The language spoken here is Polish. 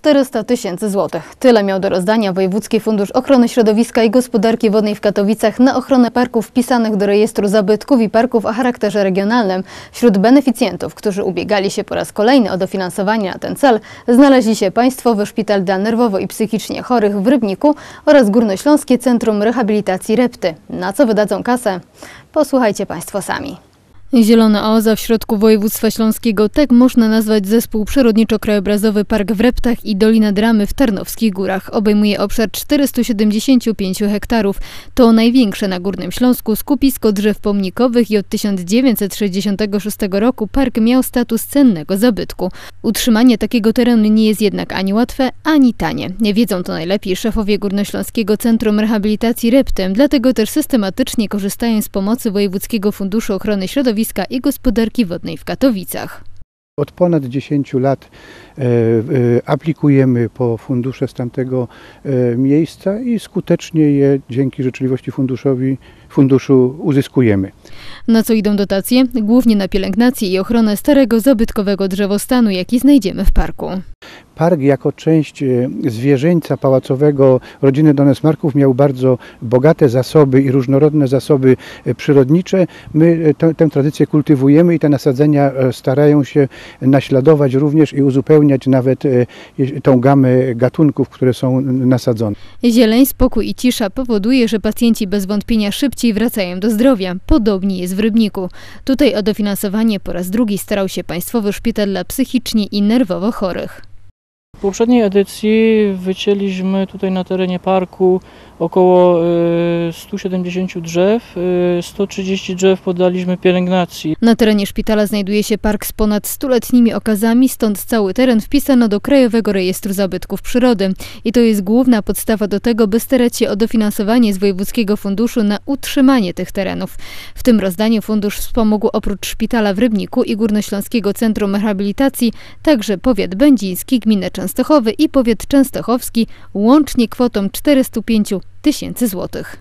400 tysięcy złotych. Tyle miał do rozdania Wojewódzki Fundusz Ochrony Środowiska i Gospodarki Wodnej w Katowicach na ochronę parków wpisanych do rejestru zabytków i parków o charakterze regionalnym. Wśród beneficjentów, którzy ubiegali się po raz kolejny o dofinansowanie na ten cel, znaleźli się Państwowy Szpital dla Nerwowo i Psychicznie Chorych w Rybniku oraz Górnośląskie Centrum Rehabilitacji Repty. Na co wydadzą kasę? Posłuchajcie Państwo sami. Zielona Oaza w środku województwa śląskiego, tak można nazwać zespół przyrodniczo-krajobrazowy Park w Reptach i Dolina Dramy w Tarnowskich Górach. Obejmuje obszar 475 hektarów. To największe na Górnym Śląsku skupisko drzew pomnikowych i od 1966 roku park miał status cennego zabytku. Utrzymanie takiego terenu nie jest jednak ani łatwe, ani tanie. Nie wiedzą to najlepiej szefowie Górnośląskiego Centrum Rehabilitacji Reptem, dlatego też systematycznie korzystają z pomocy Wojewódzkiego Funduszu Ochrony Środowiska Środowiska i Gospodarki Wodnej w Katowicach. Od ponad 10 lat e, e, aplikujemy po fundusze z tamtego e, miejsca i skutecznie je dzięki życzliwości funduszowi, funduszu uzyskujemy. Na co idą dotacje? Głównie na pielęgnację i ochronę starego zabytkowego drzewostanu, jaki znajdziemy w parku. Park jako część e, zwierzęcia pałacowego rodziny Donesmarków miał bardzo bogate zasoby i różnorodne zasoby e, przyrodnicze. My e, tę, tę tradycję kultywujemy i te nasadzenia starają się naśladować również i uzupełniać nawet tą gamę gatunków, które są nasadzone. Zieleń, spokój i cisza powoduje, że pacjenci bez wątpienia szybciej wracają do zdrowia. Podobnie jest w Rybniku. Tutaj o dofinansowanie po raz drugi starał się Państwowy Szpital dla Psychicznie i Nerwowo Chorych. W poprzedniej edycji wycięliśmy tutaj na terenie parku około 170 y, drzew, 130 y, drzew poddaliśmy pielęgnacji. Na terenie szpitala znajduje się park z ponad stuletnimi okazami, stąd cały teren wpisano do Krajowego Rejestru Zabytków Przyrody. I to jest główna podstawa do tego, by starać się o dofinansowanie z Wojewódzkiego Funduszu na utrzymanie tych terenów. W tym rozdaniu fundusz wspomógł oprócz szpitala w Rybniku i Górnośląskiego Centrum Rehabilitacji także powiat będziński, gminę Częstochowy i powiat częstochowski łącznie kwotą 405 tysięcy złotych.